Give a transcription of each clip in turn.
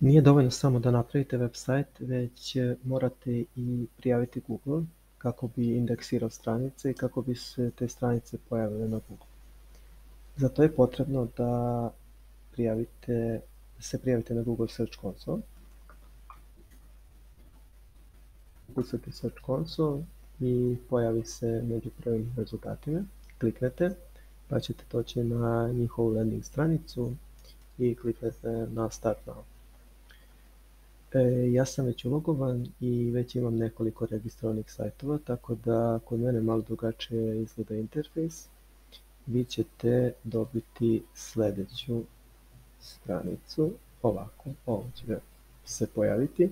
Nije dovoljno samo da napravite website, već morate i prijaviti Google kako bi indeksirao stranice i kako bi se te stranice pojavile na Google. Za to je potrebno da prijavite, se prijavite na Google Search Console. Ukucate Search Console i pojavi se među prvim rezultatima. Kliknete pa ćete doći na njihovu landing stranicu i kliknete na Start Now. E, ja sam već ulogovan i već imam nekoliko registrovanih sajtova, tako da kod mene malo drugačije izgleda interfejs. Vi ćete dobiti sljedeću stranicu, ovako, ovo će se pojaviti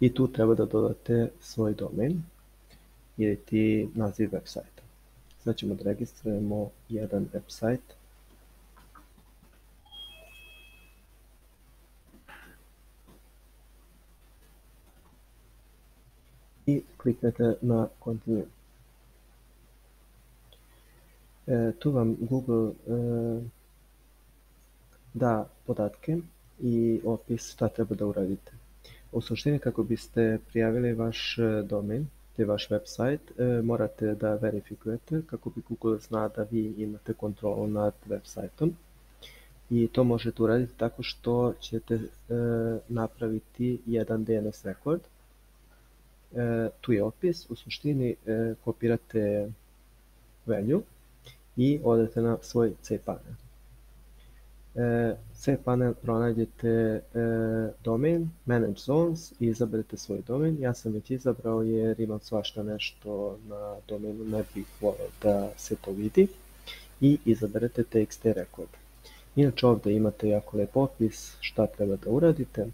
i tu treba da dodate svoj domen ili ti naziv web sajta. Sad ćemo da registrujemo jedan web i kliknete na Continue. E, tu vam Google e, da podatke i opis šta treba da uradite. U suštini kako biste prijavili vaš e, domen, te vaš website, e, morate da verifikujete kako bi Google zna da vi imate kontrolu nad websajtom. I to možete uraditi tako što ćete napraviti jedan DNS rekord E, tu je opis, u suštini e, kopirate value i odete na svoj cPanel. E, cPanel pronađete domain, manage zones i izaberete svoj domain. Ja sam već izabrao jer imam svašta nešto na domenu, ne bih volio da se to vidi. I izaberete txt record. Inače ovdje imate jako lep opis šta treba da uradite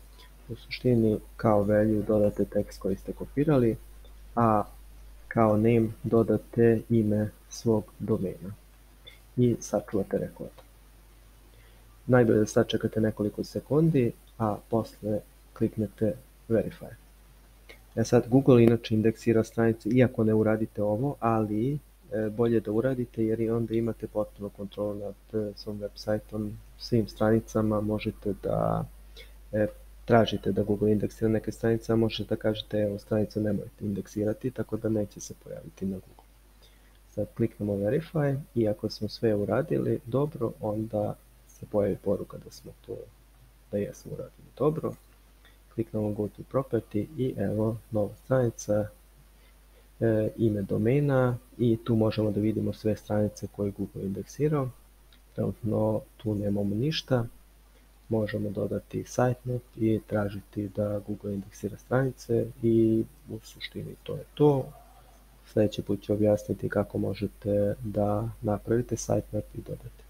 u suštini kao value dodate tekst koji ste kopirali, a kao name dodate ime svog domena i sačuvate rekord. Najbolje da sačekate nekoliko sekundi, a posle kliknete Verify. E sad, Google inače indeksira stranice, iako ne uradite ovo, ali e, bolje da uradite jer i onda imate potpuno kontrolu nad e, svom web sajtom, svim stranicama možete da e, tražite da Google indeksira neke stranice, a možete da kažete evo stranicu nemojte indeksirati, tako da neće se pojaviti na Google. Sad kliknemo Verify i ako smo sve uradili dobro, onda se pojavi poruka da smo to, da jesmo uradili dobro. Kliknemo Go to Property i evo nova stranica, e, ime domena i tu možemo da vidimo sve stranice koje Google indeksirao. Trenutno tu nemamo ništa, možemo dodati sitemap i tražiti da Google indeksira stranice i u suštini to je to. Sljedeći put ću objasniti kako možete da napravite sitemap i dodati.